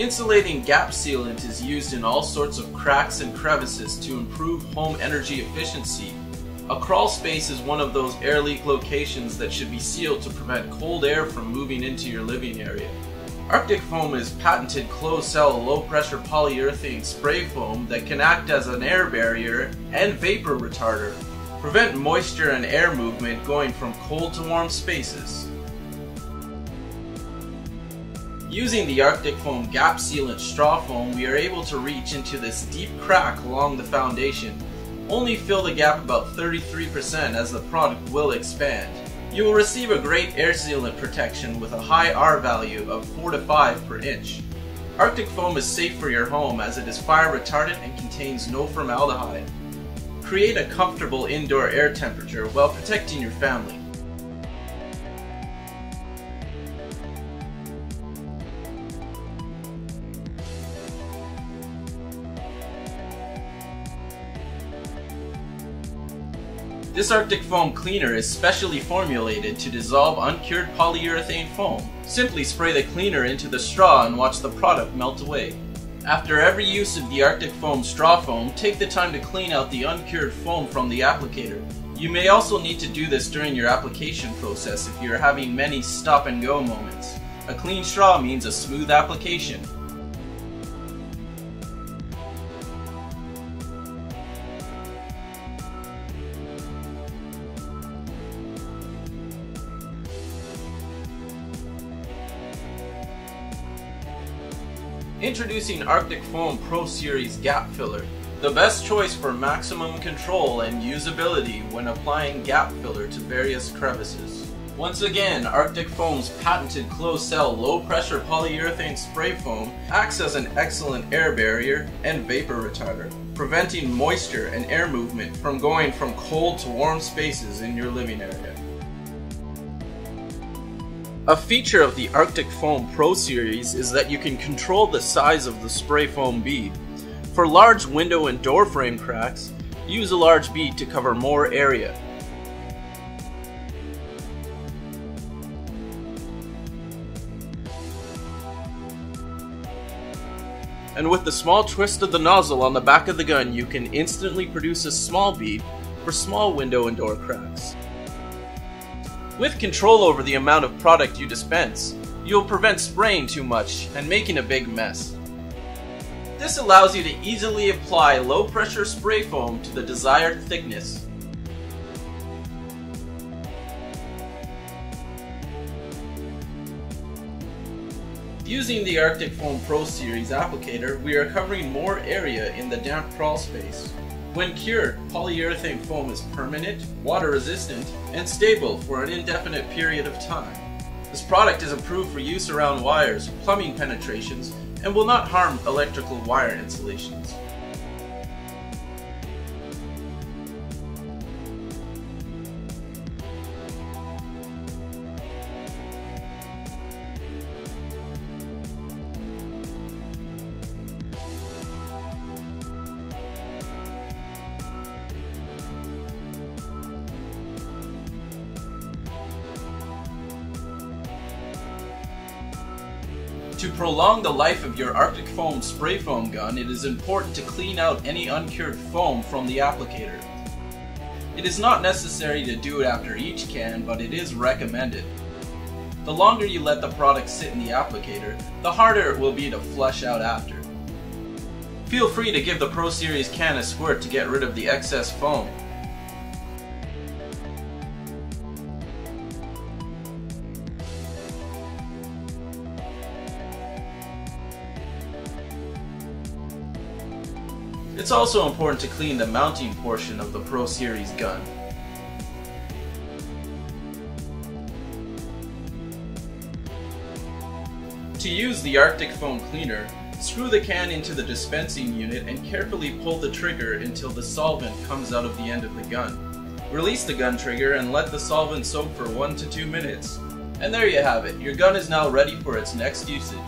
Insulating gap sealant is used in all sorts of cracks and crevices to improve home energy efficiency. A crawl space is one of those air leak locations that should be sealed to prevent cold air from moving into your living area. Arctic Foam is patented closed-cell low-pressure polyurethane spray foam that can act as an air barrier and vapor retarder, prevent moisture and air movement going from cold to warm spaces. Using the Arctic Foam gap sealant straw foam, we are able to reach into this deep crack along the foundation. Only fill the gap about 33% as the product will expand. You will receive a great air sealant protection with a high R value of 4 to 5 per inch. Arctic Foam is safe for your home as it is fire retardant and contains no formaldehyde. Create a comfortable indoor air temperature while protecting your family. This Arctic Foam cleaner is specially formulated to dissolve uncured polyurethane foam. Simply spray the cleaner into the straw and watch the product melt away. After every use of the Arctic Foam straw foam, take the time to clean out the uncured foam from the applicator. You may also need to do this during your application process if you are having many stop and go moments. A clean straw means a smooth application. Introducing Arctic Foam Pro Series Gap Filler, the best choice for maximum control and usability when applying gap filler to various crevices. Once again, Arctic Foam's patented closed-cell low-pressure polyurethane spray foam acts as an excellent air barrier and vapor retarder, preventing moisture and air movement from going from cold to warm spaces in your living area. A feature of the Arctic Foam Pro series is that you can control the size of the spray foam bead. For large window and door frame cracks, use a large bead to cover more area. And with the small twist of the nozzle on the back of the gun, you can instantly produce a small bead for small window and door cracks. With control over the amount of product you dispense, you'll prevent spraying too much and making a big mess. This allows you to easily apply low pressure spray foam to the desired thickness. Using the Arctic Foam Pro Series applicator, we are covering more area in the damp crawl space. When cured, polyurethane foam is permanent, water resistant, and stable for an indefinite period of time. This product is approved for use around wires, plumbing penetrations, and will not harm electrical wire insulations. To prolong the life of your Arctic Foam spray foam gun, it is important to clean out any uncured foam from the applicator. It is not necessary to do it after each can, but it is recommended. The longer you let the product sit in the applicator, the harder it will be to flush out after. Feel free to give the Pro Series can a squirt to get rid of the excess foam. It's also important to clean the mounting portion of the Pro Series gun. To use the Arctic Foam Cleaner, screw the can into the dispensing unit and carefully pull the trigger until the solvent comes out of the end of the gun. Release the gun trigger and let the solvent soak for 1 to 2 minutes. And there you have it, your gun is now ready for its next usage.